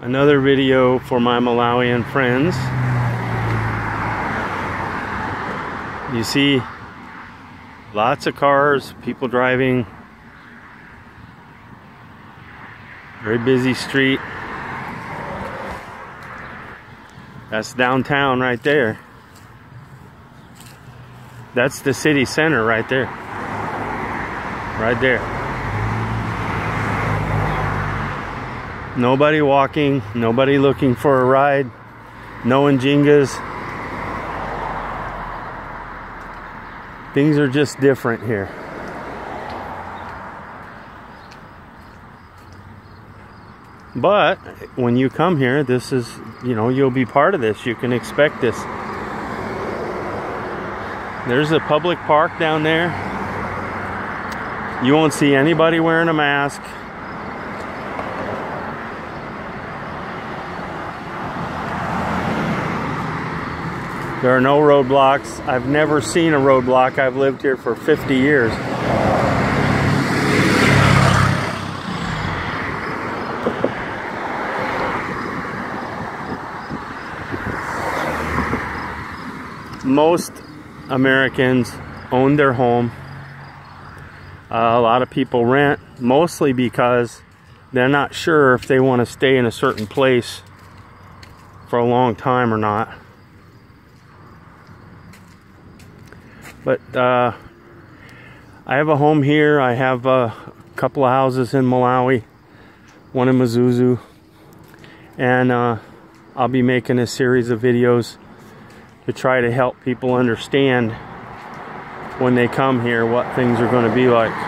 Another video for my Malawian friends. You see lots of cars, people driving. Very busy street. That's downtown right there. That's the city center right there. Right there. Nobody walking, nobody looking for a ride, no Njingas. Things are just different here. But when you come here, this is, you know, you'll be part of this. You can expect this. There's a public park down there. You won't see anybody wearing a mask. There are no roadblocks. I've never seen a roadblock. I've lived here for 50 years. Most Americans own their home. Uh, a lot of people rent, mostly because they're not sure if they want to stay in a certain place for a long time or not. But uh, I have a home here. I have a couple of houses in Malawi, one in Mzuzu, and uh, I'll be making a series of videos to try to help people understand when they come here what things are going to be like.